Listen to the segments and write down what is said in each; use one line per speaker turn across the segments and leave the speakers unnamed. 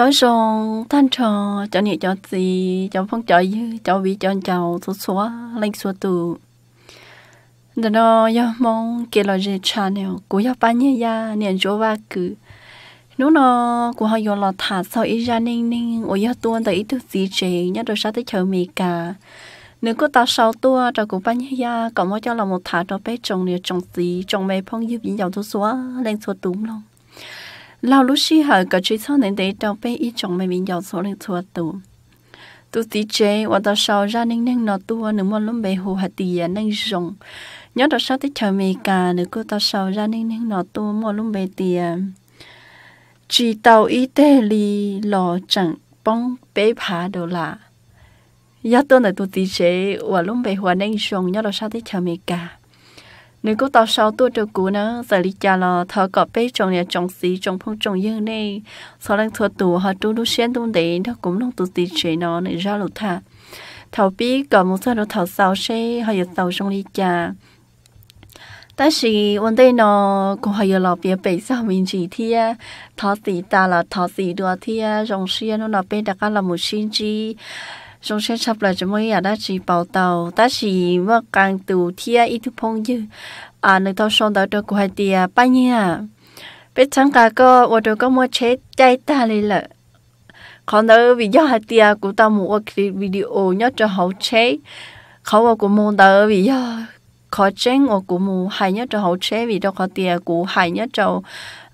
nhớ rằng, than trò cho nhị cho gì cho phong cho dư, cho vị cho chào số số lên số tù. Đó nó giờ mong kia là gì channel của giờ bán nhẹ ya niệm chỗ ba cứ nếu nó của họ giờ là thả sau ý ra ninh ninh ở giờ tuôn tới ít thứ gì chế nhớ rồi sao tới chờ mì cả nếu có ta sau tua cho của bán nhẹ ya còn mỗi cho là một thả cho bé trồng nè trồng gì trồng mẹ phong dư những dòng số số lên số tùm luôn lao lúc xí hở cả chuyện sau nên để tàu bé ít chồng mày mình giàu số lên thua tụ tu tí chế và tao sau ra nên nên nó tua nữa mà lúc bé hồ hạt tiền nên rong nhớ tao sau tới chờ mày cả nữa cô tao sau ra nên nên nó tua mà lúc bé tiền chỉ tàu y tế li lò chẳng bông bé phá đồ là nhớ tôi là tu tí chế và lúc bé hồ nên rong nhớ tao sau tới chờ mày cả nếu cô tao sáu tuổi được cú nữa giờ đi cha là thợ cọp bé trong nhà trong xí trong phong trong dương này. Sau đang thua tù, họ tu đu xuyên tu đấy nó cũng đang tu tì chế nó này ra lụt thà. Thảo bí cọp một số nó thầu sáu xe họ giờ tàu trong đi cha ta sĩ vấn đề nó cũng hay là bé bé sao mình chỉ thi á thọ sĩ ta là thọ sĩ đua thi á trồng xuyên nó là bé đặc là một sinh chi song sẽ sắp lại cho mấy à? Đã chỉ bảo tàu ta chỉ mà càng từ thia ít à, thứ phong chứ. À nơi tao xong đó cho cô hai tia bao nhiêu à? Biết chẳng cả có và tôi có một chế chạy ta lên là, còn đó vì do hai tia của tao mua clip video nhớ cho hậu chế. Khó vào của môn đó vì do khó chén ở cũng mù hay nhất cho hậu chế, vì cho khó tia của hay nhất cho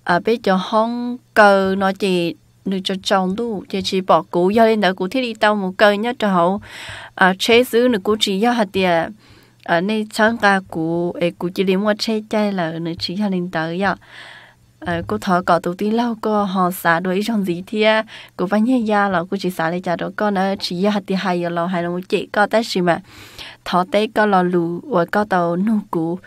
à bây giờ hông cờ nói chỉ nữ cho chồng tu chỉ chỉ bỏ cú do lên đó cú thiết đi tao một cây nhá cho hậu. À chế xứ nữ cú chỉ do hạt tiền à nên sáng ca cú ấy cú chỉ đi mua chế chay là nữ chỉ cho lên tới ya à cô thọ cọ tụ tí lâu cô họ xả đuổi trong gì thì cô vẫn nhớ ya là cô chỉ xả lấy trả đó con nó chỉ do hạt tiền hay là hay là một chị có tới gì mà. Thọ tới có là lù và có tàu nô cú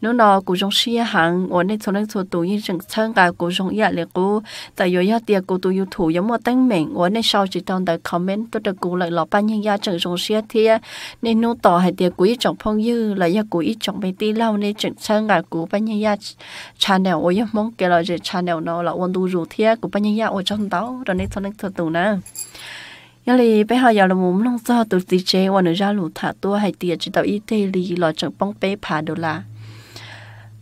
nếu nó cũng giống xia hàng ở đây cho nên cho tụi yên chẳng chân cả cũng giống nhà liền cũng tại vì nhà tiệc cũng tụi yêu thủ giống một tăng mình ở đây sau chỉ trong đời comment tôi được cũng lại lọ ba nhân nhà chẳng giống xia thì nên nó tỏ hay tiệc của ít trong phong như là nhà của ít trong bên tí lâu nên chẳng chân cả cũng ba nhân nhà channel ở nhà mong cái là channel nó là ôn tu rủ thì của ba nhân nhà ở trong đó rồi nên cho nên cho tụi nè. Nhà lì bây giờ là muốn nông do tụi tí và nữa ra lũ thả tua hay tiệc chỉ tao ít tê lì là chẳng bông bé phá đồ là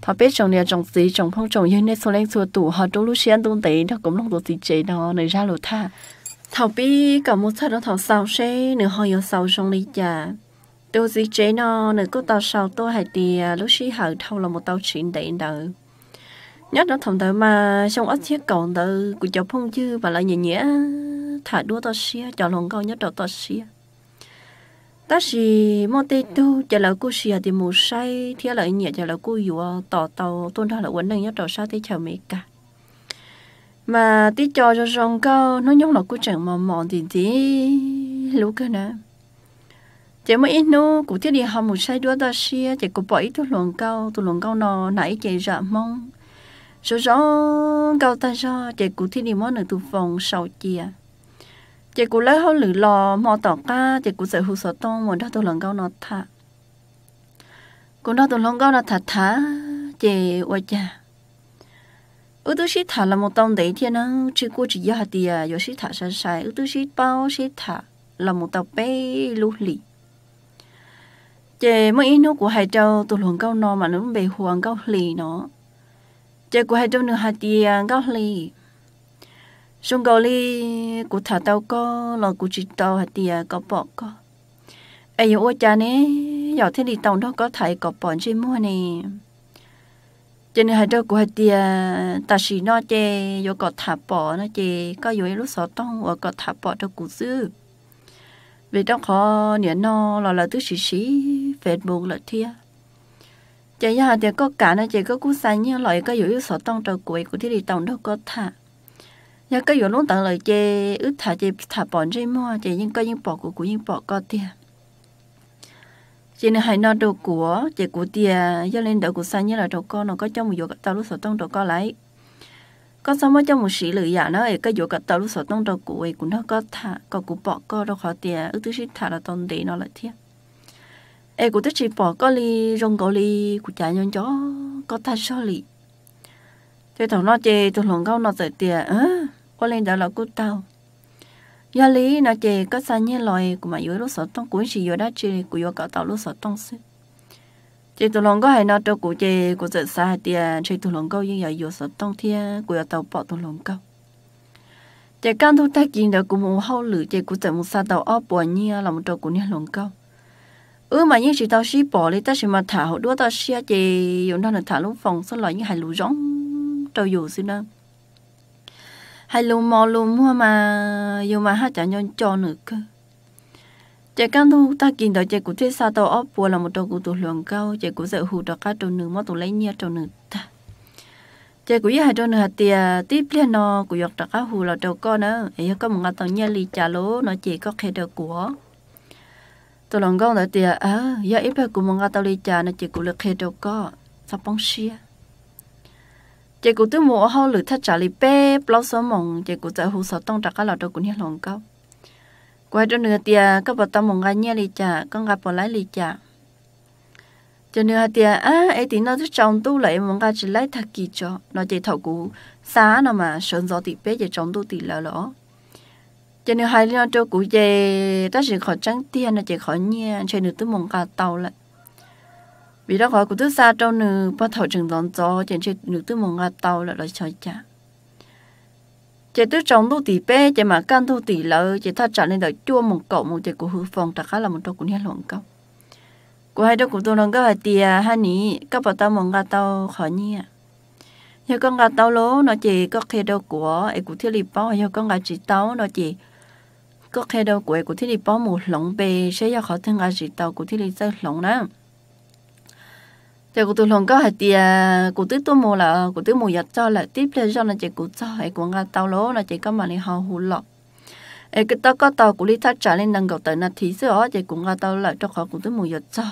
họ biết trồng nhà trồng gì trồng phong trồng như nên số lên số tủ họ đôi lúc xem tung tế nó cũng không được gì chế nó nơi ra lột tha. Thảo bi cả một thật đó thảo sao xe nửa họ yêu sao trong lý già. Đồ gì chế nó, nửa cô tao sao tôi hay thì à, lúc xí hở thâu là một tao chuyện để đỡ. Nhất nó thầm tới mà, trong ớt thiết còn tự của cháu phong chứ và lại nhẹ nhẹ thả đua tao xia cho lòng câu nhất đó tao xia ta chỉ mong tê tu cho là cô xia thì mù say thì lỡ nhẹ cho là cô yếu tỏ tàu tôn thọ là vấn đề nhất tàu sao thì chào mấy cả. Mà tí cho cho rong câu nó nhóc là cô chẳng mò mòn thì tí lú cơ nè. Chỉ mới ít nô cụ thiết đi học một sai đua ta xia chỉ cụ bỏ ít tu luồng câu, tu luồng câu nó nãy chỉ dạ mong số rong câu ta cho chỉ cụ thiết đi món ở tu phòng sau chia chị cũng lấy hậu lử lò mò tỏ ca chị cũng sẽ hụt sợ to muốn đó tôi lần câu nó thả cũng đó tôi lần câu nó thả thả chị ôi cha ước tôi sĩ thả là một tông đấy thiên năng chỉ cô chỉ giờ thì à giờ sĩ thả sai sai ước tôi sĩ bao sĩ thả là một tàu bé lú lì chị mới nó của hai châu tôi lần câu nó mà nó bị hoàng câu lì nó chị của hai châu nữa hai tiền câu lì xong gọi li cụ thả tao có lò cụ chỉ tao hạt tiề có bỏ có. Ai yêu cha nè giờ thế đi tàu đó có thấy có bỏ trên mua nè. Cho nên hạt đứa của hạt tiề ta chỉ nó chê yêu có thả bỏ nó chê có yêu lúc sáu tông và có thả bỏ cho cụ dư, vì đó khó nhớ nó là là thứ chỉ chỉ Facebook là thiệt chạy ra thì có cả nó chỉ có cú sai như loại có yêu sáu tông trâu cụ của thế đi tàu đâu có thả nhà cái yếu nó tặng lời chê ước thả chê thả bọn chê mua chê nhưng có những bỏ của của những bỏ có tiền chê nên hay nó đồ của chê của tiền do lên đỡ của sai như là đồ con nó có trong một yếu tao lúc sợ tông đồ con lấy có sao mới trong một sĩ lự giả nó cái yếu cả tao lúc sợ tông đồ của ấy cũng nó có thả có của bỏ có đâu khó tiền ước thứ sĩ thả là tông để nó lại thiệt ấy của thứ chỉ bỏ có li rong có li của trả nhân chó có ta so li thế thằng nó chê tôi lòng cao nó dạy tiền ơ có lên đó là cú tao. giờ lý nó chỉ có xa như lòi của mà yếu lúc sợ tông cuốn chỉ yếu đã chỉ của yếu cả tàu lúc sợ tông sư chỉ tụi lòng có hay nó cho cụ chỉ của tự xa tiền chỉ tụi lòng có nhưng giờ yếu sợ tông thiên của tàu bỏ tụi lòng có. Chỉ căn thu thách kinh đó cũng một hậu lử chỉ của tự một sa tàu ốp bò nhia, là một trâu của nhia lòng có. Ừ mà như chỉ tao xí bỏ đi, ta chỉ mà thả hậu đua tao xí chỉ dùng nó là thả lúc phòng sau lại như hai lũ rong trâu dù xí nữa hay lùm mò lùm mua mà, dù mà hát chẳng nhon cho nữa cơ. Chị căn thu ta kinh đó chị cũng thích sao tàu ốp bùa là một đầu của tụ lượng cao, chị cũng dạy hù đó cá trâu nữ mà tụ lấy nhia trâu nữ ta. Chạy của hai trâu nữ hạt tiền tiếp lên nó cũng giọt đó cá hù là trâu con nữa. Ấy có một ngà tàu nhia lì trả lố, nó chỉ có khe đầu của. Tụ lượng cao đó tiền à giờ ít phải cũng một ngà tàu lì trả nó chỉ cũng lực khe đầu có sao bóng xia chị cũng tôi mua hao lử thắt trả lì bé bao số mong chị cũng tại hồ sơ tông trả cái lọ đâu cũng hết lòng cao quay cho nửa tia các bà tao mong ngay nhẹ lì chả con gặp bỏ lái lì chả cho nửa tia à ấy thì nó rất trong tu lại mong ngay chỉ lấy thật kỳ cho nó chỉ thầu cũ xá nó mà sơn gió thì bé chỉ trong tu thì lỡ lỡ cho nên hai nó cho cụ về ta chỉ khỏi trắng tiền nó chỉ khỏi nhẹ cho nửa tôi mong cả tàu lại vì đó gọi của tôi xa trâu nữ bắt đầu chừng đón gió trên trên nữ tứ mong ngạt tàu là lời chơi cha. Chỉ tứ trong tu tỷ bé chỉ mà can tu tỷ lỡ chỉ ta trả lên đợi chua một cậu, một chỉ của hư phòng ta khá là một trâu của nhà lòng câu của hai đứa của tôi nó có hai tia hai ní các bà tao mong ngạt tàu khỏi nhỉ giờ à. con ngạt tàu lố, nó chỉ có khe đâu của ấy của thiết lập bao giờ con ngạt chỉ tàu nó chỉ có khe đâu của ấy của thiết lập bao một lồng bề, sẽ do khó thương ngạt chỉ tàu của thiết lập rất lồng đó thì cụ tôi lòng có hạt tiền cụ tôi tôi mua là cụ tôi mua giặt cho là tiếp lên cho là chỉ cụ cho hay cụ ngà tàu lố là chỉ có mà đi họ hù lọ. Ấy cái tao có tàu cụ đi thắt trả lên đằng cầu tới là thì sữa chỉ cụ ngà tàu lại cho họ cụ tôi mua giặt cho.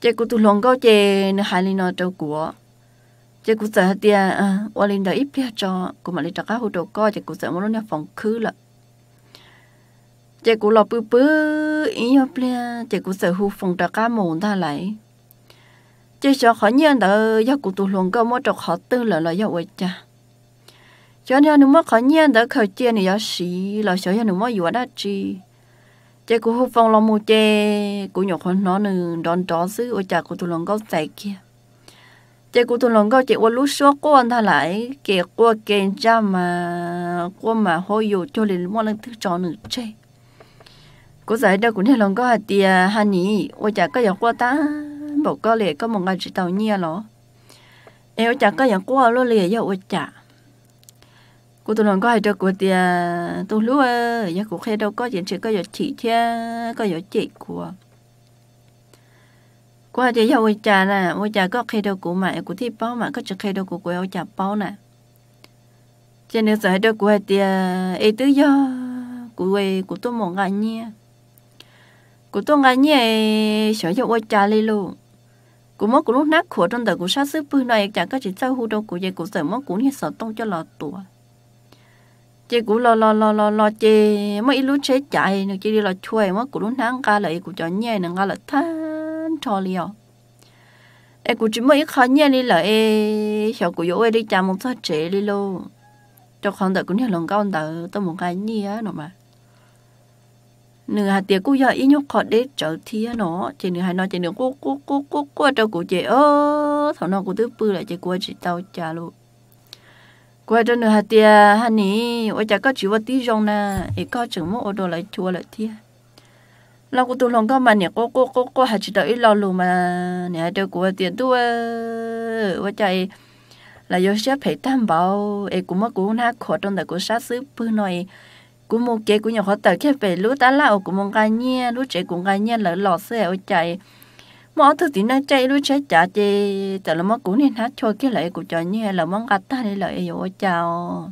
Chỉ cụ tôi lòng có chỉ nó hai lên nó cho của. Chỉ cụ sợ hạt tiền à qua lên đó ít lên cho cụ mà đi cho cá hù đồ co, chỉ cụ sợ muốn nó phòng khứ là chỉ cụ lọ bự bự ý nhóc lên chỉ cụ sợ hù phòng cho cá mồm ta lại chỉ cho khó nhận đó, do cụ tụ luôn cơ mỗi trọc họ tư là là do vậy cha. Cho nên nếu mà khó nhận đó khởi chia này do sĩ là sợ cho nếu mà vừa đã chi chỉ cụ hụt phong lòng một chê, cụ nhọc hơn nó nữa đón đó xứ ở cha cụ tụ luôn cơ chạy kia. Chỉ cụ tụ luôn cơ chỉ qua lúc số cô anh ta lại, kể qua kể cha mà qua mà hồi dụ cho lên mỗi lần thức cho nữa chê. Cụ giải đâu cũng thấy lòng có hạt tiền hà nhỉ ở cha có giờ qua ta bộ có lẽ có một ngày chỉ tàu nhia lo em chả có những qua lo lìa yêu chả cô tôi nói có hai đứa của tia tôi lúc giờ cũng khi đâu có chuyện chỉ có giờ chị chứ có giờ chị của qua thì yêu chả nè ôi chả có khi đâu của mẹ của thi bao mà có chỉ khi đâu của của chả bao nè cho nên giờ đâu của tia ấy tự do của của tôi một ngày nhia của tôi ngày nhia sợ cho ôi chả lên luôn cú mốt cú lúc nát khổ trong đời cú sát sức bư này chẳng có chỉ sao hú đâu cú dây cú sợ mốt cú như sợ tông cho lọ tủa chị cú lo lo lo lo lo chị mất ít lúc chế chạy nữa chị đi lo chui mốt cú lúc nát ca lại, cú cho nhẹ nữa ca lại than cho liều. Ê, cú chỉ mất ít khó nhẹ đi lại ê sợ cú yếu đi chạm một số chế đi luôn cho con đời cú như lòng con đời tôi một cái nhẹ nữa mà nửa hạt tiền cô giờ ít nhóc khó để trở thi nó. Chỉ nửa hai nó chỉ nửa cô cô cô cô cô cho cô chị ơ thằng nó cô thứ bư lại chị cô à, chị tao trả luôn qua cho nửa hạt tiền hắn nỉ ôi, chả có chịu vào tí rong nè. Ấy có chừng mua ô tô lại chua lại thi lâu cô tu lòng có mà nè cô cô cô cô hạt chỉ đợi lo luôn mà. Nè cho cô tiền tu ôi chạy là do sếp phải tham bảo. Ấy cũng mất cũng nát khó trong đời của sát xứ bư nói cú mua kế cú nhỏ khó tờ khi về lú ta lao cú mua gai nhia lú chạy cũng gai nhia lỡ lò xe ở chạy. Mỏ thứ thì nó chạy lú chạy chả chê tờ là mỏ cú nên hát cho cái lại của cho nhia là món gạt ta đi lại ở chào.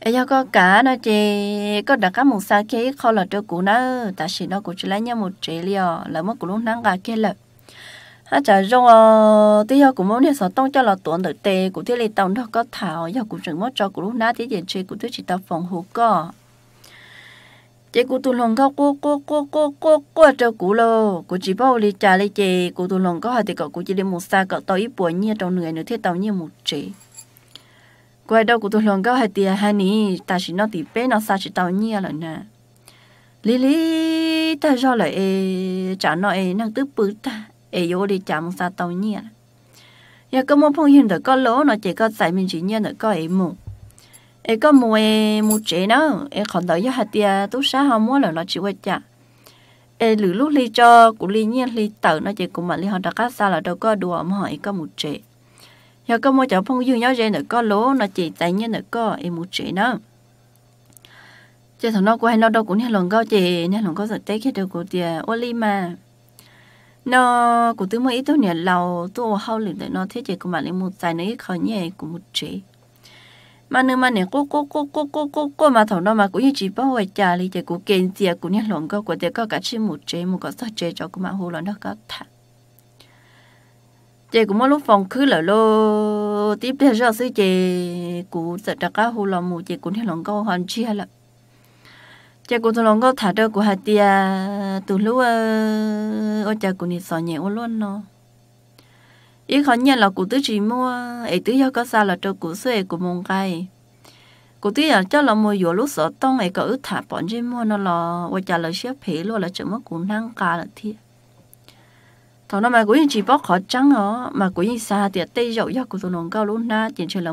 Ấy cho có cả nó chê, có đặt cá một sa kế khó là cho cú nó, ta chỉ nó cú chỉ lấy nhau một chế liò là mỏ cú lúc nắng gạt cái lợi hắn trả rong ờ tí giờ cũng muốn đi sợ tông cho là tuần được tê của thiết lý tông đó có thảo giờ cũng chừng mất cho của lúc nãy tí diện chơi của thứ chỉ ta phòng hộ co chế của tu lòng có cô cô cô cô cô cô cho cũ lo của chỉ bao lý trả lấy chế của tu lòng có hai thì cậu của chỉ đi một xa cậu tàu ít buổi nhia trong người nữa thiết tàu như một chế quay đâu của tôi lòng cao hai tiền hai ní ta chỉ nó thì bé nó xa chỉ tao nhia rồi nè lý lý ta cho lại trả nó năng tức bự ta ấy vô đi chạm một tàu tao giờ ya có một phong hiện được có lỗ, nó chỉ có giải mình chỉ nhiên được có ê mù. Ê có mù ê mù chế nó. Ấy còn đợi cho hạt tiền tú sáng họ mua là nó chỉ quay trả ấy lử lúc li cho của li nhiên li tờ nó chỉ cùng mà li họ đặt cá sao là đâu có đùa mà hỏi có một chế giờ có một cháu phong dương nhau dây nữa có lỗ, nó chỉ tại nhiên nữa có em một chế nữa chỉ thằng nó của hai nó đâu cũng nghe lòng cao chị nghe lòng cao giật tết khi được của tiền ô li mà nó của tôi mới ít tôi nè, lâu tôi hao lực để nó thế chỉ của bạn ấy một dài nữa ít khỏi nhẹ của một chế. Mà nếu mà nè cô cô cô cô cô cô cô mà thằng nó mà cũng như chỉ bảo vệ cha đi chỉ của kiện gì của nhà lòng có của tiền có cả chỉ một chế một có sao chế cho của mà hồ nó có chế chị cũng lúc phòng cứ lỡ lô tiếp theo rồi sẽ chị cũng sẽ đặt cá hồ lòng một chị cũng nhà lòng câu hoàn chia là chị cô thằng lòng có thả đâu của hạt tia, từ lúc ờ, ở cha cô đi sò nhẹ luôn nó. Ý khó nhận là cụ tứ chỉ mua, ấy tứ do có sao là cho cụ sư của mông gai cụ tứ là cho là mua vừa lúc sợ tông ấy có ướt thả bọn trên mua nó là ở cha là xếp phế luôn là chợ mất cụ năng cả là thiệt. Thằng nó mà cũng chỉ bóc khó trắng đó mà cũng xa tiệt tây dậu do cụ thằng nó cao luôn na, chỉ chơi là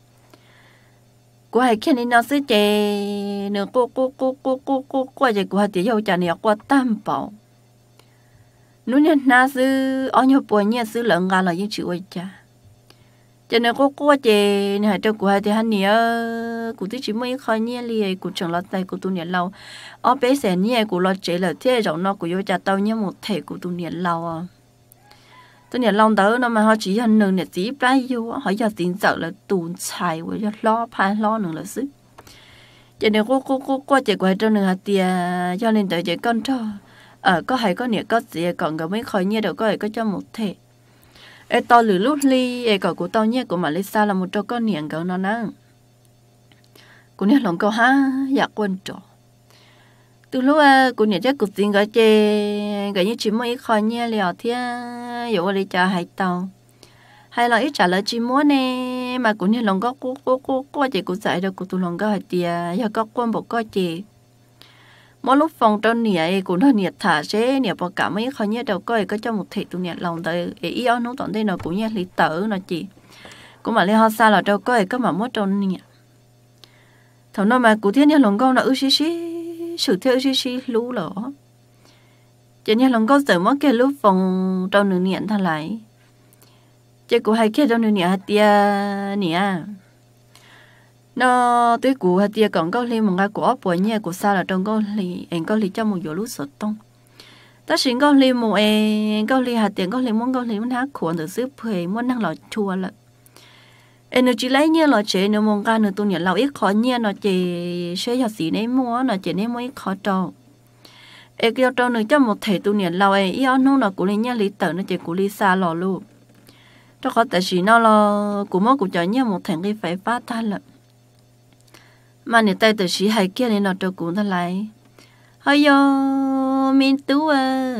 chơi quái đâu của tụi nó cao hạt tia mấy hắn nì có lúc xưa nông đầy tò mà cũng như bóc hạt thì có tỏ tỏ nhẹ nhẹ có chỉ mua nhẹ xí ta chỉ mà có tỏ có từ cho lử lúc lia có của tao mình gì nhẹ của mà Lisa là một trâu con nữa trâu khó lúc linh nó chỉ cũng mất thèn cái mang cái chuyện cái loại tờ xót ta lận chỉ có lúc xuyên để lý trả là cũng như ở xa là một trò có sứ ấy của lúc xuyên lo nữa mà cô hay khen đi nó sứ chè nữa cô cô cô cô cô cô cô chỉ cô hay tiếng yêu trả này qua tam bảo nếu như na sứ ở nhau bồi nhẹ sứ lợn gà là những chịu ấy cha cho nên cô cô chè này cho cô hay thì hắn nhớ cô tí chỉ mới khai nhẹ li cô chẳng là tay cô tu nhẹ lâu ở bé sẽ nhẹ cô lo chè là thế rồi nó cô yêu trả tao nhớ một thể cô tu nhẹ lâu à tôi nhớ lòng đó nó mà họ chỉ hơn nương nè chỉ bay vô họ giờ tiền sợ là tuôn chảy với giờ lo phải lo nữa là sức cho nên cô cô cô qua chạy quay cho nương hạt tiền cho nên tới chạy con cho ở ờ, có hay có nhẹ có gì còn có mấy khỏi nhẹ đâu, có hay có cho một thể. Ê, to lử lút ly, ê có của tao nhẹ của Malaysia là một trò con niệm cậu nó năng của nhẹ lòng cậu ha dạ quân trò từ lúc à cô nhớ chắc cục tiền cái chê, cái như chỉ mới khỏi nhẹ liều thì dụ đi chờ hai tàu. Hay là ít trả lời chỉ muốn nè, mà cũng như lòng có cô cô cô cô chị cũng dạy được cô tu lòng có hai tiền giờ có quân bộ có chị mỗi lúc phòng trong nè cũng nó nhiệt thả chế nè bỏ cả mấy khỏi nhớ đầu coi có cho một thị tu nhiệt lòng tới. Ý áo nó tận đây nó cũng như lý tử nó chị. Cũng mà lấy hoa xa là đâu coi có mà mất trong nè thằng nó mà cụ thiên như lòng con là ư xí xí sự theo chi chi lú lỏ chỉ như lòng có sợ mất cái lúc phòng trong nửa niệm thằng lại. Chỉ của hai kia trong nửa niệm hạt tia niệm à. nó tới cụ hạt tia còn có li một cái của bữa nhà của sao là trong có li anh có li cho một giờ lúc sợ tông. Ta xin có li một em có li hạt tiền có li muốn có li muốn hát khuẩn được giúp phê muốn năng lọ chua lại energy lấy như là chế nếu mong ca nó tu nhận lâu, ít khó như nó chế sẽ cho xí đấy mua, nó chế nên mua ít khó trâu. Em kêu trâu nữa cho một thể tu nhận lâu ấy yêu nó là lên linh nhà lý tử nó chế cố lý xa lò luôn. Cho có tại vì nó là cố mỗi cố cho như một thành cái phải phát ta là mà người tay từ sĩ hay kia nên nó cho cũng thế lại hơi yo minh tu à.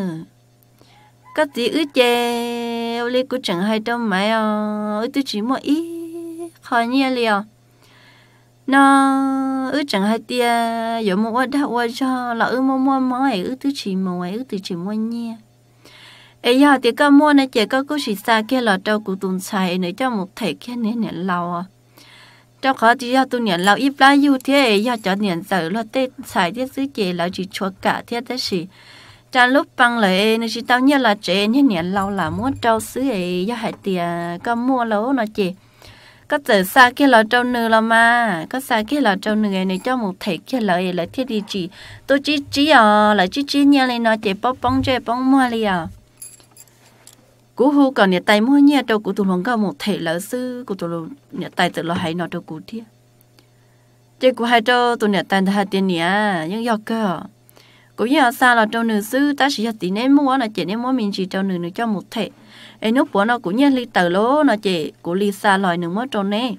Các gì ước chè lấy cố chẳng hay đâu mà ước tôi chỉ mua ít hỏi nhia liao nó ư chẳng hay tia giờ mua qua đâu qua cho là ư mua mua mua ấy ư tứ chỉ mua ấy ư tứ chỉ mua nhia ấy giờ thì có mua này chỉ có cô chỉ xa kia là đâu cũng tuần xài nữa cho một thể kia này nè lâu à trong khó thì giờ tôi nhận lâu ít lá yêu thế giờ cho nhận sợ là tết xài thế xứ chế là chỉ chua cả thế thế gì Trong lúc băng lại nó chỉ tao nhớ là trẻ như nhận lâu là muốn trâu xứ ấy giờ hay tiền có mua lâu nó chỉ có giờ xa kia là trâu nư là mà có xa kia là trâu nư này cho một thể kia lợi là thiết đi chỉ. Tôi chỉ chỉ à là chỉ chỉ nhà lên nó chỉ bóc bóng chơi bóng mua li à. Cú hu còn nhà tay mua nhà đâu cú tụi lòng có một thể là sư. Cú tụi lòng nhà tay tự lo hay nó đâu cú thiệt chế của hai trâu, tụi nhật tan hai tiền nhỉ nhưng do cơ. Cũng như xa là trâu nữ sư, ta chỉ tí nên mua là chỉ nên mua mình chỉ trâu nữ nữ cho một thể ấy nút bữa nó cũng như li tờ lố nó chỉ cũng li xa lòi nữ mất trâu nè.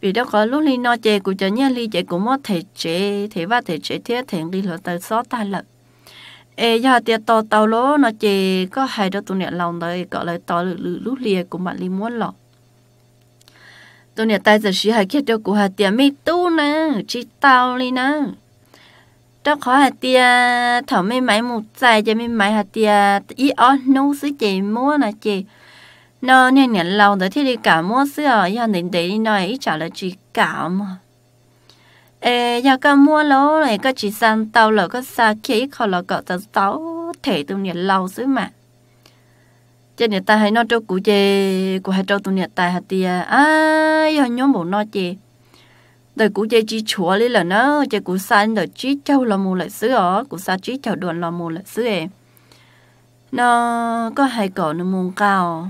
Vì đó có lúc li nó chỉ cũng cho như li chỉ cũng mất thể chế thể và thể chế thế thể li là tờ xót ta lợn ê giờ tiệt tàu tàu lố nó chỉ có hai đứa tụi nhẹ lòng đấy gọi là tàu lử lúc lia cũng bạn li muốn lọ. Tụi nhẹ tay giờ xí hai kia cho của hai tiệt mi tu nè chỉ tàu li nè đó khó hạt tiệt thở mi máy một dài cho mi máy hạt tiệt ý ó nấu sứ chỉ mua nè chị nó nè nè lâu đấy thì đi cả mua sữa giờ để đi nó ý trả là chỉ cả mà. Ê, giờ cái mua lỗ này, có chỉ san tàu là có xa kia khó là có tao thể tụi nhiệt lâu xứ mà. Trên nhiệt ta hay nói cho cụ chê hay cho tụi nhiệt tài hạt tia à giờ nhóm bộ nó chê đời cụ chơi chỉ chúa lý là nó chơi cụ san đời chỉ châu là mù lại xứ ở cụ sa chỉ châu đoàn là mù lại xứ nó có hai cỏ nó mù cao.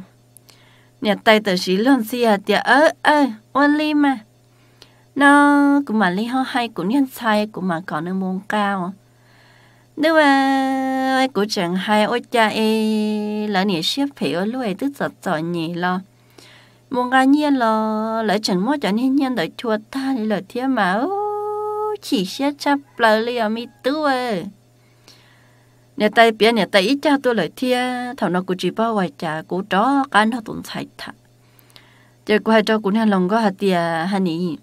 Nhà tay tờ sĩ lần xì hạt à, tia ơ ơ ôn li mà. Nó cũng mà lý ho hay cũng nhân sai cũng mà cỏ nó môn cao. Nếu mà cũng chẳng hay, ôi cha e là nhà xếp phải ở lối tức giật giỏi nhỉ lo một ngày nhiên là lại chẳng mua cho nên nhân đợi chua ta thì là thiên mà chỉ sẽ chấp lời li ở mi tu ơi. Nhà tay bia nhà tay ít cha tôi lời thiên thằng nó cũng chỉ bao vài cha cũng chó cái nó tồn sai thật. Giờ quay cho cũng hàng lòng có hạt tiền hạt nhỉ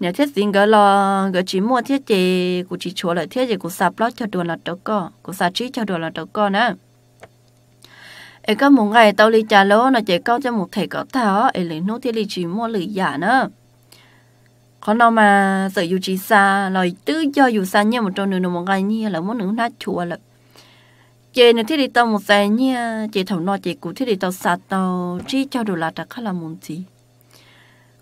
nhà thiết gì cái lo cái chỉ mua thiết gì cũng chỉ chúa lại thiết gì cũng sạp lót cho đồ là đâu có cũng sạp trí cho đồ là đâu có nữa ấy có một ngày tao đi trả lỗ nó chỉ có cho một thầy có thảo ấy lấy nốt thiết đi chỉ mua lười giả nữa. Còn nó mà sợ dù chỉ xa lời tứ cho dù xa như một trong nửa một ngày như là muốn nướng nát chùa là chị này thiết đi tao một xe như chị thầu nó chị cũng thiết đi tao xa tao chỉ cho đồ là chắc là muốn gì.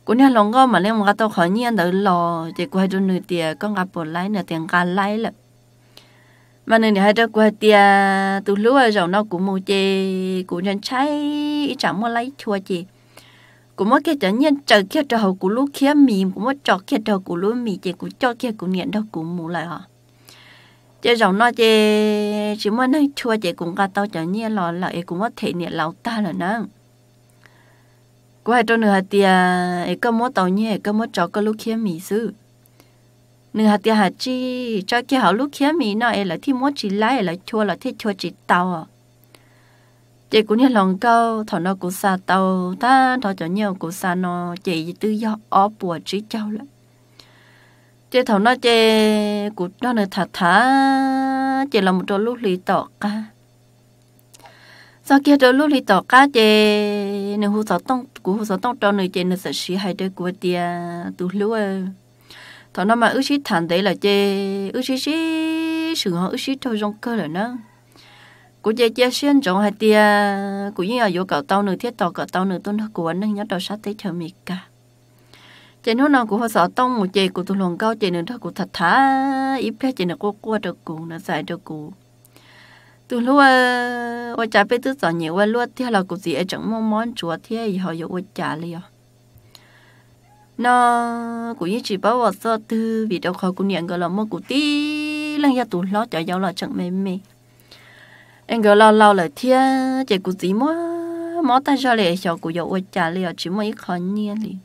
Cú nhà lòng ngon mà lên một tàu khỏi nhiên đỡ lò chị quay cho nửa tiền con gặp một lái, nửa tiền gà lái là mà nửa hai đứa qua tiền từ lúc rồi nó cũng mua chê, cũng nhận trái chẳng mua lấy chua chị cũng mất cái chẳng nhận chờ kia chờ hậu cũng lúc kia mì, cũng mất cho kia chờ cũng lúc mì chị cũng cho kia cũng nhận đâu, cũng mua lại hả chị rồng nó chị chỉ muốn nói chua chị cũng cả tao chẳng nhiên lò lại, cũng mất thể nhận lão ta là năng cô hai trong nửa hạt tia, ấy có tàu nhẹ có mua chó có lúc kia mì sư nửa hạt tia hạt chi cho kia hảo lúc kia mì nó ấy là thi mỗi chỉ lái là chua là thi chua chỉ tàu à chị cũng như lòng câu thọ nó cũng xa tàu ta thọ cho nhiều cũng xa nó chị tự do ó bùa trí châu lắm chị thọ nó chị cũng đó là thả thả chị là một trò lúc lì tỏ ca sau kia đó lúc lì tỏ cá chè nếu hồ sơ tông của hồ sơ tông cho người chè nó sẽ xí hai đứa của tia tu lúa thọ nó mà ước xí thản đấy là chê, ước xí xí sự họ ước xí thôi trong cơ là nó cô chê chê xuyên trong hai tia cô như là vô cậu tao nữa thiết tàu cậu tao nữa tôi nó của anh nhớ đầu sát tới chờ mì cả chê nó nào của họ sợ tông một chê của tôi lòng cao, chê nữa đó của thật thà, ít phép chê nó qua qua được cụ nó dài được cụ từ lúc ở cha bé từ sợ nhiều lúc thì là cũng gì ở trong mong mong chúa thì họ có ở cha liền nó cũng như chỉ bảo vào sơ tư vì đâu khó cũng nhận gọi là một cụ tí lần gia tụ lo cho giàu là chẳng mềm mềm anh gọi là lâu lời thiên chỉ cụ gì mà mà ta cho lệ cho cụ có ôi cha lệ chỉ mới khó nhiên đi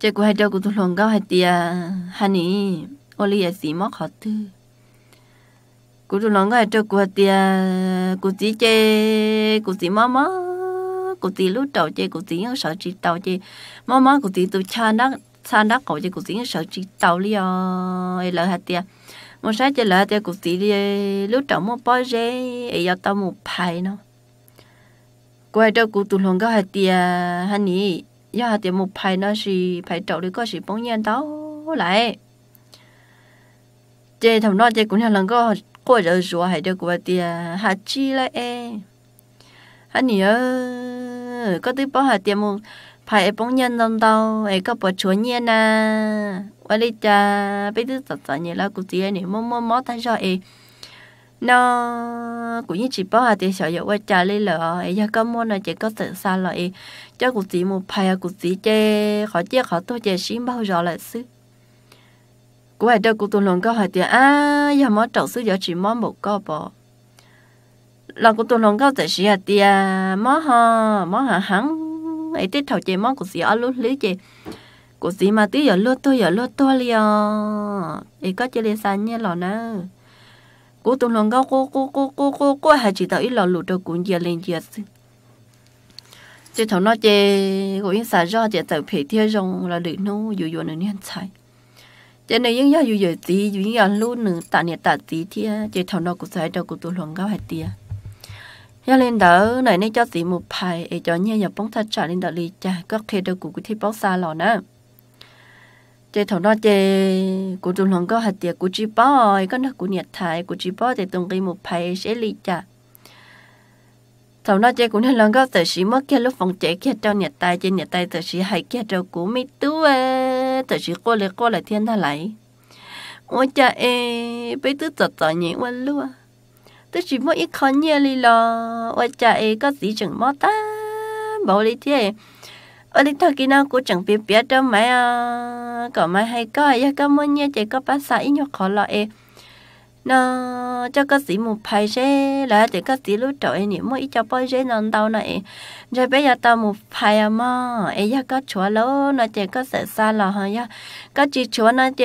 chỉ cụ hai đâu cụ tụ lòng cao hai tia hai nè ở liền gì mà khó tư cô tụi hai ngay cụ hai tia cụ gì chơi cụ gì mó mó cụ tí lúc đầu chơi cụ tí sở chỉ tàu chơi. Mà mà cụ tí tụi cha nó cha nó cổ chơi cụ tí sở chỉ tàu li ơi lỡ hạt tiền một sáng chơi lỡ hạt tiệt cụ tí đi, lúc đầu một bao rễ, ấy giờ tao nó. Quay trở cụ tụi lòng cái hạt tiền hắn nhỉ giờ hạt tiền một tiệt nó là phải tàu đi có gì bóng nhiên tao lại. Chơi thằng nó chơi cũng là lần có cô rồi rồi hay được của tiệt hạt chi lại anh nhớ có tí bỏ hạt tiền một phải bông nhân đông đâu ấy có bỏ chúa nhiên à ở đi cha bây giờ thật sự như là cụ chị này mò mò mò thay cho ấy nó cũng như chỉ bỏ à thì sợ giờ quay trả lên lỡ ấy giờ có muốn là chỉ có tự xa lại cho cụ chỉ một phải cụ chỉ chê khó chê khó tôi chê xin bao giờ lại xứ cụ hay đâu cụ tuần luôn có hỏi tiền à giờ mà trậu xứ giờ chỉ món một có bỏ là cụ tôi lòng có tại sĩ à tia mó ha mó hà hắn ấy tết thầu chơi mó của sĩ ở lúc lý chơi của sĩ mà tí giờ lúa tôi giờ lúa tôi liền ấy có chơi lên sàn nhé lò nè cô tôi lòng cao cô cô cô cô cô cô hai chỉ tao ít lò lụt đâu cũng giờ lên giờ xí chỉ thằng nó chỉ của yên sản ra chỉ tao phải theo rong là được nô dù dù nó nên chạy chỉ này những giờ dù giờ tí dù những giờ luôn nữa tạ nhiệt tạ tí thì chỉ thằng nó cũng sai đâu cũng tôi lòng cao hai tia ya lên đó này nên cho tí một bài để cho nhẹ nhập bóng thật trả lên đó đi cha. Có thể đâu cũng thi bóc xa lò nữa chế thằng đó chế cụ tụi lòng có hạt tiệt cụ chỉ bỏ cái nó của nhiệt thái của chỉ bỏ để tung cái một bài, sẽ lì chả thằng đó chế cụ nên lòng có tự sĩ mất kia, lúc phòng chế kia cho nhiệt tài. Chế nhiệt tài tự sĩ hay kia cho của mi tu ê. Tự sĩ cô lại cô lại thiên tha lại ôi cha ê bây tư tật tật nhẹ quan luôn tôi chỉ muốn ít khó nhẹ li lo và cha ê có gì chẳng mất ta bảo đi thế ở đây thôi kia nào cũng chẳng biết biết đâu mà à có mà hay có ya có muốn nhẹ chạy có bác sĩ nhóc khó lo e nó cho các gì một phải xe là để các gì lúc trội nhỉ mỗi cho bao xe nó đâu này rồi bây giờ tao một phải mà ấy giờ có chúa lỗ nó chỉ có sẽ xa là hả ya có chị chúa nó chỉ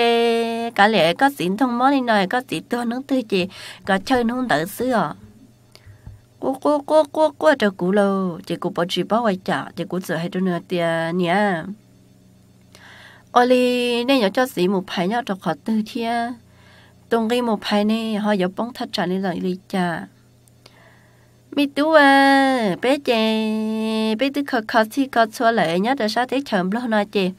cả lẽ có sĩ thông mới này có sĩ tôi nó tư chỉ có chơi nó đỡ tự xưa cô cô cô cô cô cho cú lâu chỉ cú bảo chỉ bảo vậy chả chỉ cú sửa hết cho nửa tiền nhỉ Oli, nên nhớ cho sĩ một phải nhau cho khó tư thiên tông cái một hai này họ dọc bóng thắt trả lên lại lý cha, mi tu à bé chè bé tu khó khó thì khó xóa lại nhớ đã sao thế chậm lo nói chè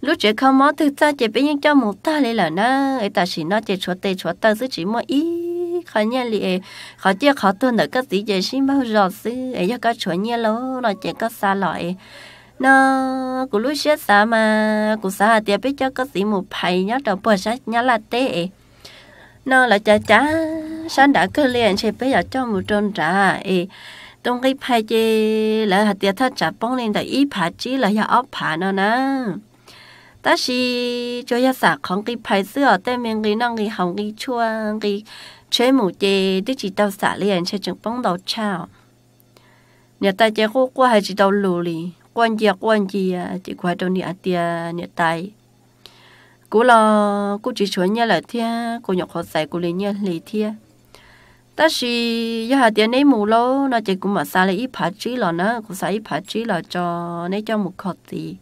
lúc trẻ không mó thực ra chè bé nhưng cho một ta lại là nó ấy ta chỉ nói chè chúa tê chúa ta giữ chỉ mua ý khó nhẹ lì khó chia khó tuân được cái gì chè xin bao giờ xí ấy cho cái chúa nhẹ lâu nói chè có xa lại nó cũng lúc xếp xa mà. Cũng xa thì biết cho cái gì một phải nhớ đầu bữa sáng nhớ là tệ nó là cha cha, sáng đã cứ liền sẽ bây giờ cho một trôn trả ê trong cái phải chứ là hạt tiền thắt chặt bông lên tại ý phải chỉ là ya ốp phải nó nè. Ta chỉ cho ya sạc không cái phải sửa tên mình cái năng cái hồng cái chua cái chế mù chế đứa chỉ tao xả liền sẽ chẳng bóng đầu chào. Nhà ta chế khô qua hay chỉ tao lù liền quan gì quan gì à, chỉ qua đâu nhà tia nhà tay cú lo, cú chỉ chuẩn nhà là thia, cú nhọc họ xài cú lấy nhà lấy thia. Ta chỉ giờ hạt tiền này mù lo nó chỉ cũng mà xa lấy ít phát trí là nó cũng xa ít phát trí là cho nên cho một khó gì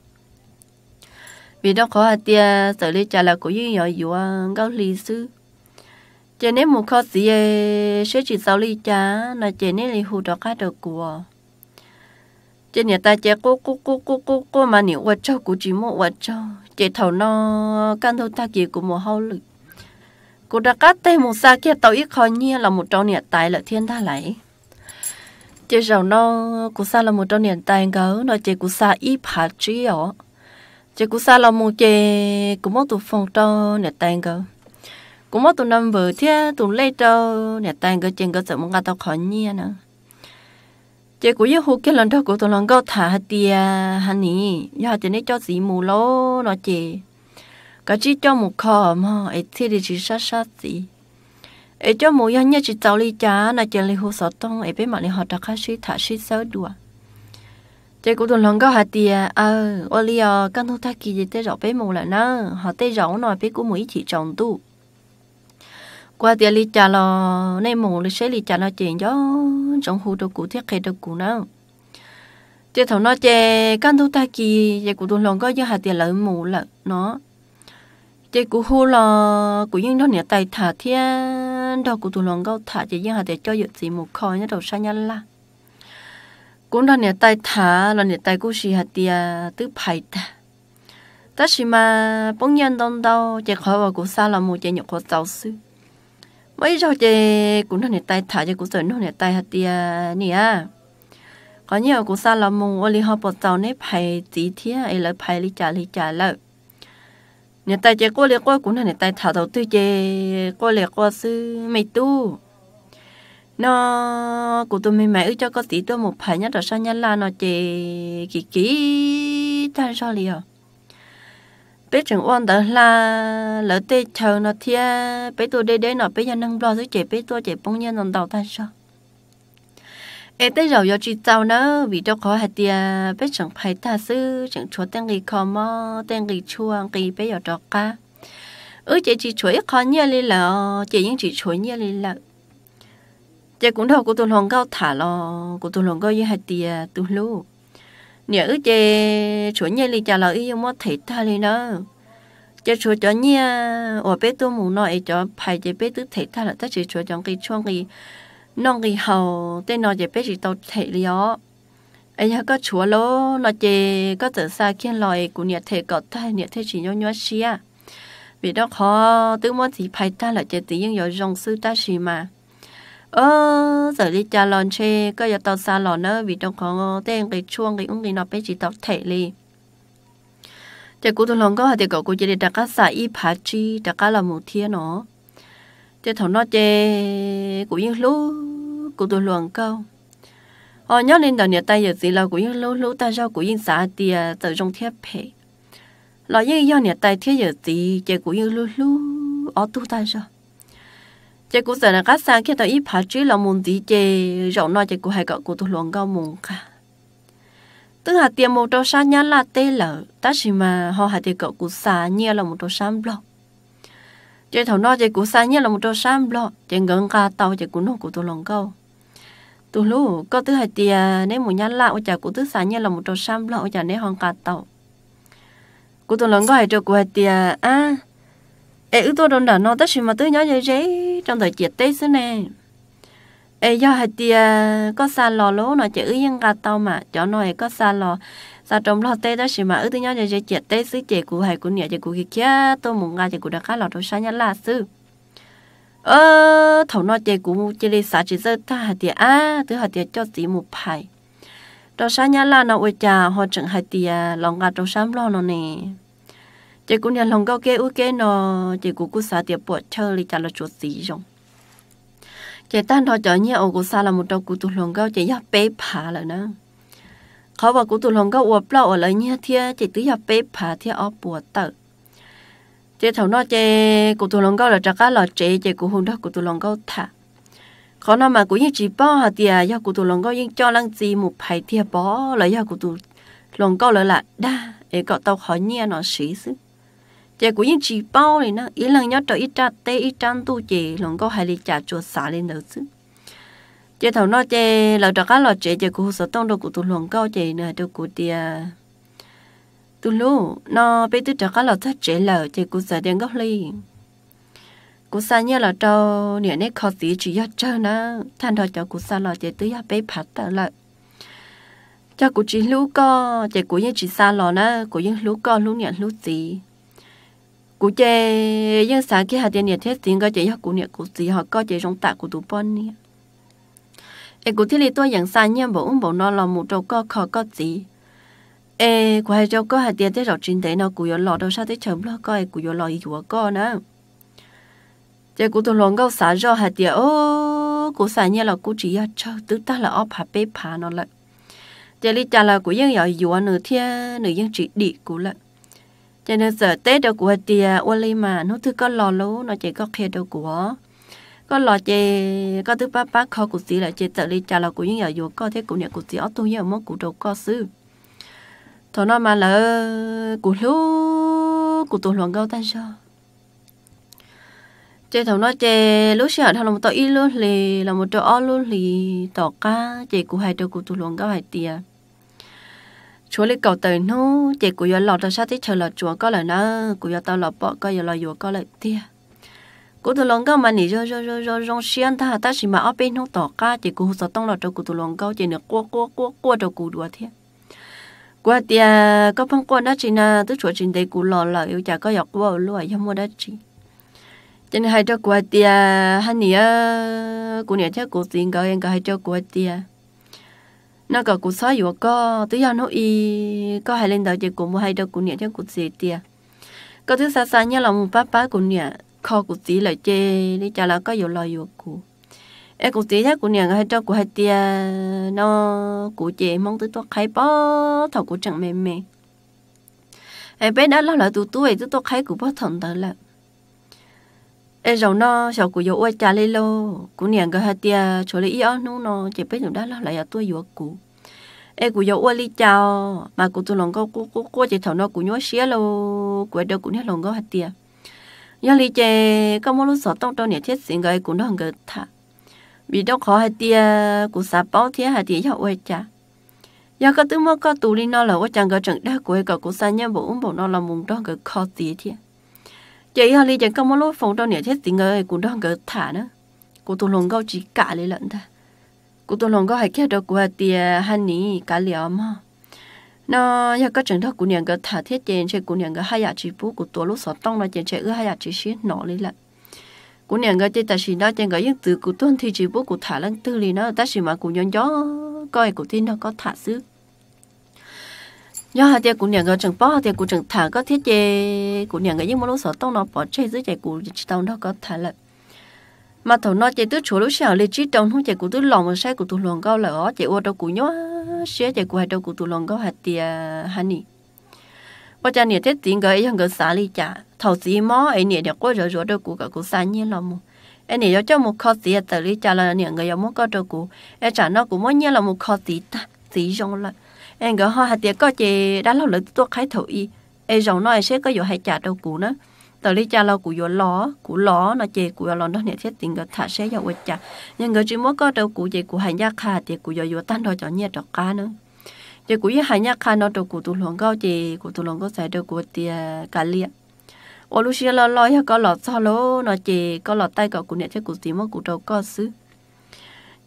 vì đó khó hạt tiền xử lý trả là cú như nhỏ yếu gấu lì sư chỉ nếu một khó gì sẽ chỉ sau ly trả nó chỉ nếu li hù đó cả được của chỉ nhà ta chỉ cố cố cố cố cố cố mà nhiều vật cho của chỉ một vật cho chỉ thầu nó căn thâu ta kia của một hậu lực cô đã cắt tay một xa kia tàu ít khó nhiên là một trong nhà tài là thiên ta lại chỉ giàu nó của xa là một trong nhà tài ngớ nó chỉ của xa ít phá trí ở chỉ của xa là một chỉ của một tụ phòng cho nhà tài ngớ cũng mất tụi năm vừa thế tụi lấy cho nhà tay cái chuyện cái sự muốn tàu khỏi nhia nữa chị cũng yêu hụt cái lần đó của tụi lần có thả hạt tia hả nhỉ giờ thì cho gì mù lô nó chị. Cái chỉ cho một kho mà ấy thì thì chỉ sát sát gì ấy cho mù giờ nhớ chỉ tàu đi cha nó chỉ lấy hồ sọt tông, ấy bên mà lấy họ đặt khai sĩ thả sĩ sớ đùa. Chị cũng tụi lần có hạt tia ờ ô li à ờ, căn thu thắc kỳ gì tới rõ bé mù lại nó họ tới rõ nói bé của mũi chỉ trồng tu qua tiền li trả lo nay mù li sẽ li trả lo chuyện cho trong khu đồ cụ thiết kế đồ cụ nào. Chế thầu nó chè căn thu ta kỳ chế cụ tuần lòng có do hạt tiền lợi mù là nó. Chế cụ hô là cụ những đó nè tài thả thiên đó cụ tuần lòng có thả chế những hạt tiền cho dự gì một kho nhất đầu sa nhân la. Cũng đó nè tài thả, là nè tài cụ sĩ hạt tiền tứ phải ta. Tất chỉ mà bông nhân đông đâu chế khỏi vào cụ xa là một chế nhục của giáo sư mấy giờ chị cũng nó tay thả cho cũng sợ nó tay hạt tia nè à có nhiều cũng xa là mùng ô li họ bỏ tàu nếp phải tí thía, ấy là phải lý trả lý trả lợi nhà tay chị cô liệt qua cũng là nhà tay thảo đầu tư chị cô liệt qua sư mày tu. Nó của tụi mình mẹ cho có tí tôi một phải nhất là sao nhá là nó chị kỳ kỳ, tan sao liền bé chẳng ôn đó là lỡ tê chờ nó thia, bé tôi đây đây nó, bé nhà nâng lo dưới chế bé tôi chế bông nhiên nó đầu tan sao em tê rồi giờ chỉ tao nữa vì đâu có hạt tiền bé chẳng phải ta sư chẳng chúa tên gì khó mò, tên gì chua gì bé giờ đó cả ừ chị chỉ chuối khó nhia đi là chị những chỉ chuối nhia đi là chị cũng đâu của tôi lòng cao thả lo của tôi lòng cao như hạt tiền tôi lúc nhớ chị chuối nhia đi trả là yêu mất thể ta đi nữa chị chuối cho nhia ở bé tôi muốn nói cho phải chị bé tôi thể ta là tất chỉ chuối trong cái chuông cái nông cái hậu tên nó chị bé chỉ tàu thể li ó. Ấy có chúa lô nó chị có tự xa kiên lời của nhiệt thể có thay nhiệt thể chỉ nhau nhau xia. Vì đó khó, tứ muốn thì phải ta là chị tự nhiên rồi dòng sư ta xì mà ơ, giờ đi cha lòn chê có giờ tàu xa nữa vì trong khó tên cái chuông, cái ung cái nó biết chỉ tàu thể li chỉ cụ tôi lòng có hạt thì cậu cụ chỉ để đặt các xã y phá chi đặt các là một thiên nó. Chỉ thằng nó chê cũng như lú của tôi luồng câu. Họ nhớ lên đầu nhà tay giờ gì là của những lú lú ta rau của những xã tia từ trong thiết phê là những do nhà tay thiết giờ gì, chê của những lú lú ở tu ta rau chê cũng sợ là các sáng khi tao ít phá trí là muốn gì chê rộng nói chê cũng hay gọi của tôi luôn câu muốn cả tức là tiền một trâu sáng nhá là tê lở ta chỉ mà họ hai tiền cậu của xa nhia là một trâu sáng block chế thầu nói chế cú xa nhớ là một trò sam lo chế ngân ca tàu chế cũng nó của tôi luôn câu tu lu có thứ hai tia nếu muốn nhắn lại chả của thứ sa nhá là một trò sam lo chả nếu hòn ca tàu của tôi lòng câu hai trò cú hai tia à ê ưu tôi đồn đã nó tất mà tôi nhớ vậy đấy trong thời tiết tết xưa nè. Ê, do hạt tia à, có xa lò lố nó chữ yên gà tao mà. Cho nó có xa lò. Sa trong lò tê đó chỉ mà ưu tôi nhớ vậy chết tê xứ chế cụ hay cụ nhẹ chế cụ kia tôi muốn ngay chế cụ đã khá lò trong sáng nhá là sư ơ thầu nó chế cụ chế đi xả chỉ giờ ta hạt tia à thứ hạt tia cho tí một phải trong sáng nhá là nó ôi chà họ chẳng hạt tia lòng gà trong sáng lo nó nè chế của nhà lòng cao kê ư kê nó chế của của sa tiền bột chơi đi chả là chuột gì rồi chế tan họ cho nhiều của sa là một đầu của tụ lòng cao chế ya bé phá rồi nữaเขาว่ากูตุลงก็อวบเปล่าอะไรเนี่ยเทียจิตติยาเป๊ะผาเทียอปวดเตอเจเท่านั้นเจกูตุลงก็เลยจะก้าหล่อเจเจกูหุ่นทักกูตุลงก็ถ่าเขานำมากูยิ่งจีป้อหาเตียยากูตุลงก็ยิ่งจ้อลังจีหมุไผ่เทียป้อเลยยากูตุลงก็เลยละด้าเอก็เตาขอเนี่ยนอสีซึเจกูยิ่ง chị cũng như chỉ bao này nó ý lần nhớ trở ít trang, tê ít trang tu chị lòng có hai lý trả chuột xả lên đầu chứ. Chế thầu nó chế lão trả cá lò chế, chị cũng sợ tông đồ của tụ luồng cao chế nữa đồ của tia tụ lú nó bây tư trả cá lò thắt chị lợ chị cũng sợ tiền gốc ly. Cũng xa nhớ là trâu nè nét khó gì chỉ cho chơi nó than đó cho cũng xa lò chế tư ya bé phát tờ lợ. Cho cũng chỉ lú co chế cũng như chỉ xa lò nó cũng như lú co lú nhện lú gì cụ chế dân sáng kia hạt tiền nhẹ thế tiền có chế học cụ niệm cụ gì họ có chế trong tạ của tụ bọn nè ê cụ thiết lý tôi dân sáng nhiên bộ ông bộ nó là một trâu có khó có gì ê cụ hai trâu có hạt tiền thế rồi trên đấy nó cụ yếu lọ đâu sao thế chấm lo coi cụ yếu lọ ý của con nữa giờ cụ tôi lòng gấu xả cho hạt tiền ô cụ sáng nhiên là cụ chỉ yêu cho tức ta là ốp hạ bê phá nó lại chế lý cha là cụ dân yếu yếu nửa thiên nửa dân chỉ đi cụ lại cho nên giờ tết đâu của tia ô li mà, nó thứ có lò lú, nó chỉ có khe đâu của có lò chè có thứ ba ba kho của gì là chè tự đi trả lò của những người có thế cũng nhà của gì ở tu nhiều món của đồ có sư thôi nó mà là của lú, của tổ luận gâu tan sao? Chè thầu nó chè lúc xưa thằng một tàu y luôn lì, là một trò o luôn lì tỏ cá chè của hai trò của tổ luận gâu hai tiền chúa lấy cầu tới nó chỉ của giờ lọt ra sát thế chờ là chúa có lời nó của giờ tao lọt bỏ có giờ là vừa có lời tia cụ tu lòng cao mà nỉ rơ rơ rơ rơ trong xiên ta ta chỉ mà ở bên nó tỏ ca chỉ cô sợ tông là cho cụ tu lòng cao chỉ được qua qua qua qua cho cụ đùa thế qua tia có phong quan đó chỉ na tức chúa chỉ đây cụ lọ lọ yêu chả có dọc qua luôn cho mua đó chỉ cho nên hai cho qua tia hai nỉ cụ nỉ theo cụ tiền cao em cả hai cho qua tia nó có cuộc xóa vừa có tự do nó y có hai lên đầu chỉ cũng mua hai đầu cũng nhận cho cuộc gì tiền có thứ xa xa nhớ là một bác bác của nhà kho của tí là chê đi chả là có nhiều lời vừa cụ em cuộc tí thế cụ nhẹ hai đầu của hai tia nó cuộc chơi mong tới tôi khai bó thầu của chẳng mềm mềm em bé đã lo lại tụi tôi tôi tôi khai của bó thần tới là em rồi nó sau của dấu cha lên lô. Của niệm cái hạt tia cho lấy yếu nó nó chỉ biết được đó là lại tôi dấu cụ em của dấu li chào, mà của tôi lòng có cố cố cố chỉ thầu nó của nhớ xía lô. Của đâu cũng hết lòng có hạt tia. Giờ li chè, có một lúc sợ tông trong nhà thiết sinh cái của nó hàng cái thà vì đâu khó hạt tia của xã bảo thế hạt tia học quay cha. Giờ có thứ mà có tù đi nó là có chẳng có trận đá của cái của xã nhân bộ ủng bộ nó là mùng đó cái khó tí thiệt chị họ li chẳng có một lúc phòng trong nhà thiết tiếng ơi cũng đang gỡ thả nữa cô tôi lòng gấu chỉ cả lấy lận ta, cô tôi lòng gấu hai kia đó của tia hai ní cả liều mà nó giờ có trận đó của nhà gỡ thả thiết trên trên của nhà gỡ hai nhà chỉ bố của tôi lúc sợ tông là trên trên ư hai nhà chỉ xí nọ lấy lận cũng nhà trên ta xí đó trên gỡ những từ của tôi thì chỉ bố của thả lăng tư li nó ta xí mà của nhon gió coi của tin nó có thả xứ nhớ hai tia cũng nhà người chẳng bỏ hai tiệc cũng chẳng thả có thiết chế cũng nhà người những món đồ sợ tông nó bỏ chơi dưới chạy của chỉ tông nó có thả lại mà thầu nó chạy tứ chỗ lúc sau lấy chỉ tông không chạy của tứ lòng một sai của tụ lòng cao là ó chạy ô, đâu cũng nhớ, xe chạy của hai đâu của tụ lòng cao hai tiệc hai nị bây giờ nè thiết tiền cái hàng cái xả đi trả. Thầu gì mỏ anh nè đẹp quá rồi rồi đâu của cả của xa nhiên lòng anh em nè cho một khó gì tại lý trả là nè người yêu muốn có đâu của. Anh trả nó cũng muốn nhớ lòng một khó gì ta gì trong lại em gọi họ hạt tiệc có chị đã lâu lỡ tôi khai thử y. Em rồng nói sẽ có dù hay trả đâu cũ nữa. Tờ lý cha lâu cũ gió ló cũ ló nó chè cũ ló nó nhẹ thiết tình gật thả sẽ giàu quệt chả nhưng người chỉ muốn có đâu cũ chè của hành gia khà thì của gió gió tan đòi cho nhẹ đọc cá nữa. Chè của hành gia khà nó đâu cũ tụ luồng gạo chè của tụ luồng gạo xài đâu cũ tia cá lia ô lúc xưa lo lo có lọt sao lô, nó chè có lọt tay có cũ nhẹ thiết cũ tí mà cũ đâu có xứ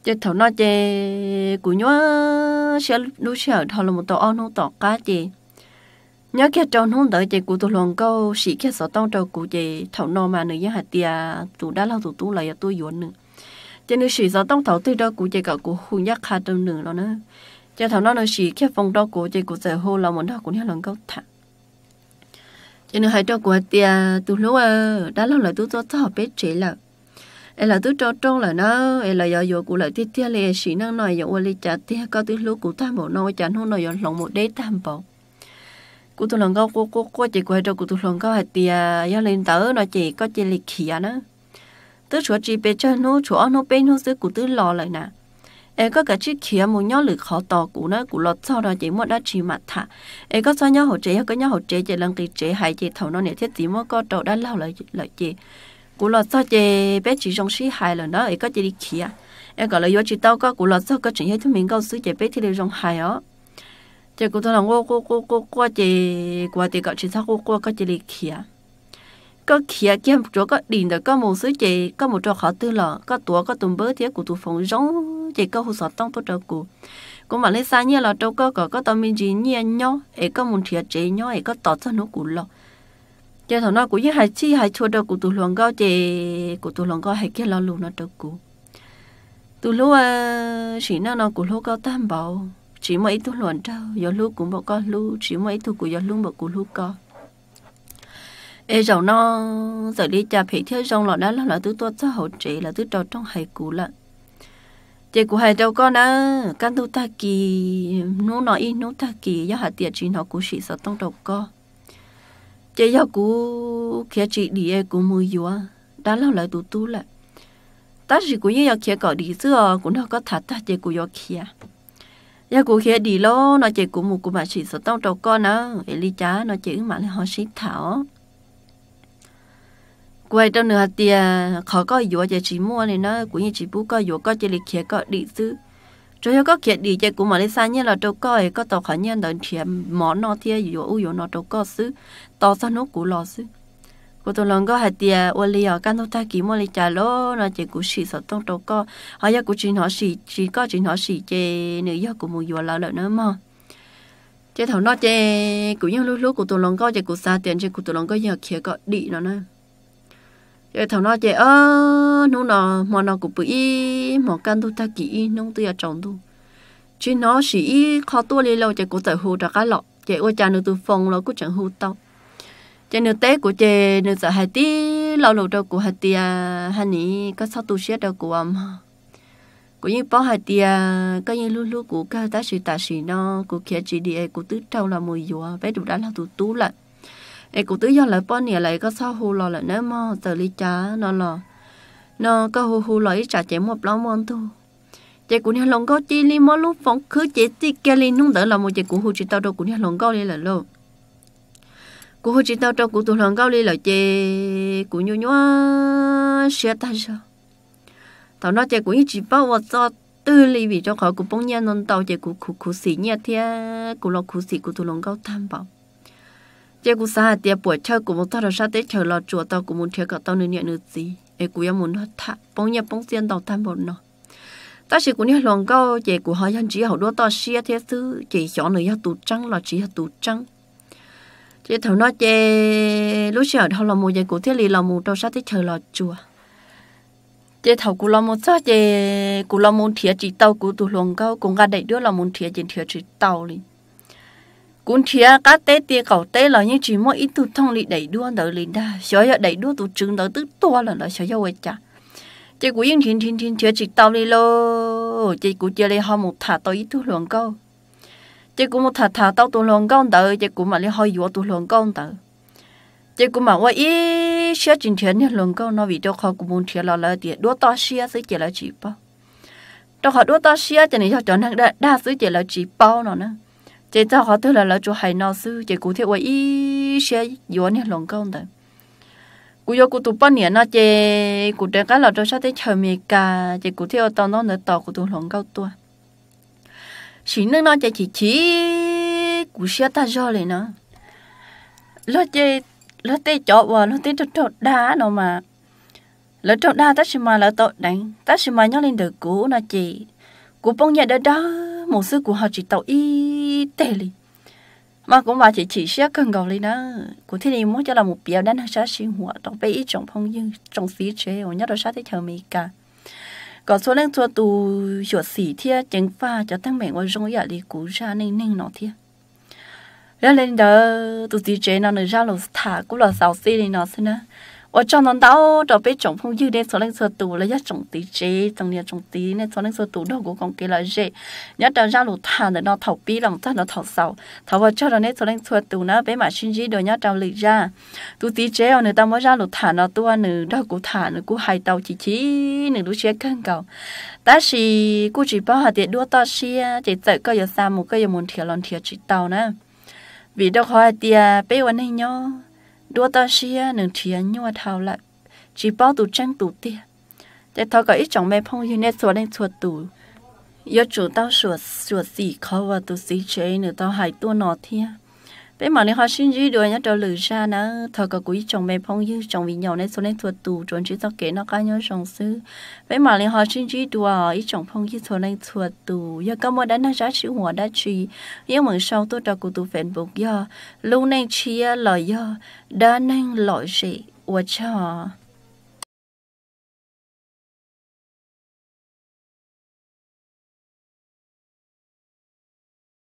chế thầu nó chế cú nhớ sẽ lúc sẽ thầu là một tổ ăn không tổ cá chế nhớ cái trâu không đợi chế cú tôi lòng câu, sĩ cái sợ tông trâu cú chế thầu nó mà nữa ya hạt tia tụ đã lâu tụ tu lại tôi yuan nữa chế nữa sĩ sợ tông thầu tôi đó cú chế cậu cú hung nhắc khá trong nữa nó nữa chế thầu nó nữa chỉ cái phong đó của chế của giờ hô là một đó cũng nhớ lòng câu thả. Chế nữa hai đó của tia từ lúc đã lâu lại tôi cho cho biết chế là ấy là tôi cho trong là nó ấy là giờ giờ cụ lại tiếp theo là sĩ năng nói giờ qua đi trả tiếp có tiếng lúc của ta một nói trả nó nói giờ lòng một đế tam bộ, cụ tôi lần câu cô cô cô chị của hai cụ tôi lần câu hai tia giờ lên tới nó chỉ có chỉ lịch khía à nữa tôi chúa chỉ biết cho nó chúa nó bên nó giữ cụ tôi lo lại nè. Ấy có cả chiếc kia à, một nhau lực khó tỏ cụ nó cụ lọt sau đó chỉ muốn đã chỉ mặt thả. Ấy có sao nhau hỗ trợ có nhau hỗ trợ chỉ lần kỳ chế hai chỉ thầu nó nè thiết tí muốn có trâu đã lao lại lại chị cú lọt sau chị bé chỉ trong sĩ hài là nó ấy có chỉ đi kia em gọi là do chỉ tao có cú lọt sau có chuyện hết thứ mình câu sư chị bé thì đi trong hại ó chị cú tao là cô cô cô cô qua chị qua thì gọi chỉ sao cô qua có chỉ đi kia có kia kia một chỗ có điện được có một số chị có một chỗ khó tư lọ có tuổi có tùng bớ thì cú tụ phòng giống chỉ có hồ sơ tông tốt đâu cú, cũng mà lấy xa như là đâu có có có tao mình chỉ nhẹ nhau ấy có một thiệt chế nhau ấy có tỏ cho nó cú lọ cho thằng nó cũng như hai chi hai chua đâu của tụi lòng cao chế của tụi lòng cao hai kia lo lù nó đâu cũ tụi lúc à chỉ nó nó của lúc cao tam bảo, chỉ mấy tụi lòng trâu giờ lúc cũng bảo con lúc chỉ mấy tụi của giờ lúc bảo của lúc cao ê rồi nó, giờ đi cha phải theo rong lọ đó là là tứ tuột cho hậu trị là tụi trò trong hai cũ lận. Chị của hai đâu con á căn tu ta kỳ nó nói nó ta kỳ, do hạt tiền chỉ nó cũng chỉ sợ trong đầu con chị yêu cú kia chị đi em cũng mua dùa à. đã lâu lại tụ tu lại. Ta chỉ cũng như kia cọ đi xưa, cũng nó có thật ta chị cú yêu kia yêu cú kia đi lo nó chị cũng một cũng mà chỉ sợ tao đầu con á. Eli cha nó chỉ mà họ xí thảo. Quay trong nửa tiền khó có yếu chỉ chỉ mua này nó, cũng như chỉ bu có yếu có chỉ lịch kia có đi cho cho có kia đi chơi của mà lấy sang như là đâu có có tàu khả nhân đợt thiệt món nó thiệt yếu u yếu nó đâu có sư tàu sao nó của lò sư của tôi lần có hạt tia ô li ở căn ta kỹ mua li trả lô nó chỉ của sĩ sợ tông đâu có họ giờ của chỉ họ sĩ, chỉ có chỉ họ sĩ chơi, nữ giờ của mua yếu là lợi nữa mà chơi thằng nó chơi, cũng như lúc lúc của tôi lần có chơi của xa tiền chơi của tôi lần có giờ kia có đi nó nữa giờ thằng nó chạy, ơ nó nó mà nó cũng bị mà căn tu ta kỹ nó tự ya trồng tu. Chỉ nó chỉ khó tu lên lâu chạy cũng tự hù được cái lọ. Chạy, ôi, cha nó tu phong nó cũng chẳng hù tao. Cho nó té của chơi nó sợ hai tí, lâu lâu đâu của hai tia, hai ní có sao tu xét đâu của ông của những bao hai tia, có những lúc lúc của cái ta sự ta sự nó, của kia chỉ đi của tứ trâu là mùi dùa, bé đủ đã là tu tú lại ai cũng tứ do lại bao nhiêu lại có sao hồ lò lại nữa mà tờ ly chả nó lò nó có hồ hồ lại trả chém một lão mòn thôi. Chị cũng nhà lòng có chi li mò lúc phóng khứ chị ti kia li nung đỡ là một chị cũng hồ chị tao đâu cũng nhà lòng có li là luôn cũng hồ chị tao cho cũng tụ lòng cao li là chị cũng nhu nhu xe ta sao. Tao nói chê cô chỉ bảo 我做 tư lý vì cho khỏi cũng bông nhà non tao, chị cũng cô cô xỉ nhà thế cũng lo cô xỉ cũng tụ lòng cao tham bảo chế cô xa tiệp buổi chơi cô một tao là sao tết chờ lo chùa tao cô muốn chơi cả tao nữa nhẹ nữa gì ê cô em muốn hết thà bông nhẹ bông xiên tao tham bảo nó ta chỉ cũng như lòng câu chế cô hỏi anh chỉ hậu đua tao xia thế thứ chỉ chọn nữa tụ trăng là chỉ tụ trăng chế thầu nói chế lúc sợ thầu là một chế cụ thiết lì là một trâu sát thích chờ là chùa chế thầu cụ là một sao chế cụ là một thiệt chỉ tàu cụ tụ lòng câu cũng gạt đầy đứa là một thiệt chỉ thiệt chỉ tàu liền cũng thiệt cá tế tia cầu tế là những chỉ mỗi ít tu thông đi đầy đua đỡ lì đa. Sợ giờ đầy đua tụ trứng đỡ tức to là nó sợ giờ vậy chả. Chị cũng yên thiên thiên thiên chưa chỉ tao đi lô. Chị cũng chơi lấy họ một thả tao ít tu luồng câu. Chị cũng một thả thả tao tu luồng câu đỡ chị cũng mà lấy họ dùa tu luồng câu đỡ chị cũng mà quay ít xe trình thiên như luồng câu, nó vì cho họ cũng muốn thiệt là là tiền đua to xia sẽ chỉ là chỉ bao. Cho họ đua to xia cho nên cho chọn đa đa số chỉ là chỉ bao nó nữa chị cho họ tôi là lỡ chỗ hay nào sư chị cũng ý xe yếu như lòng con đấy cụ yo cụ tụ bao nhiêu nó chị cụ đang cái lỡ cho sao thế chờ mì cả chị cụ thể ở tao nó nữa tao cụ tụ lòng cao tua chỉ nước nó chỉ chỉ cụ xe ta cho lên nó lỡ chị lỡ tê chỗ vào lỡ tê chỗ đá nó mà lỡ chỗ đá ta chỉ mà là tội đánh ta chỉ mà nhớ lên được cụ nó chị, cụ bông nhẹ đó đó một sư của họ chỉ tàu y tệ li mà cũng bà chỉ chỉ xét cần cầu lên đó. Của thế này muốn cho là một biểu đánh sát sinh hoạt trong bây ít trong phong dương trong xí chế ở nhất là sát thế chờ mỹ cả có số lượng số tù chuột xỉ thia chứng pha cho tăng mẹ ngồi rong dạ đi cú ra nên nên nó thia. Ra lên đó tụ xí chế nó nữa ra lột thả cũng là sáu xí đi nó xin á ở trong nó đau cho bé trồng phong dư đây số lượng chùa tù là nhất trồng tí chế trồng nhà trồng tí nên số lượng chùa tù đâu cũng còn kia là dễ nhất là ra lột thả để nó thầu bí lòng ta nó thầu sáu thầu vào cho nó nên số lượng chùa tù nó bé mà xin gì đồ nhất trồng lịch ra tụ tí chế ở nữa ta mới ra lột thả nó tua nữa đâu cũng thả nữa cũng hai tàu chỉ chỉ nữa lúc chế cân cầu ta chỉ cô chỉ bảo hạt điện đua to xia chỉ tự có giờ xa một cái giờ muốn thiệt lòng thiệt chỉ tàu nè vì đâu hỏi tiền bé วัน này nhau đua ta xia nương thiệt nhua thao lại chỉ bảo tụ tranh tụ tiền để thọ có ít chồng mẹ phong như nét xóa lên xóa tụ giờ chủ tao sửa sửa gì khó và tụ xí chế nữa tao hại tua nọ thiên bé mà nếu họ xin gì đuổi nhá trở lử ra nó thọ cả quý chồng mẹ phong như chồng vì nhau nên số nên thuật tù chuẩn chỉ tao kể nó cá nhớ chồng sư bé mà nếu họ xin gì đuổi ý chồng phong như số nên thuật tù. Giờ có mua đánh nó giá chữ hòa đã chi nhưng mà sau tôi đã cụ tụ phèn bục giờ. Lâu nay chia lời giờ, đã nên lỗi gì 我操！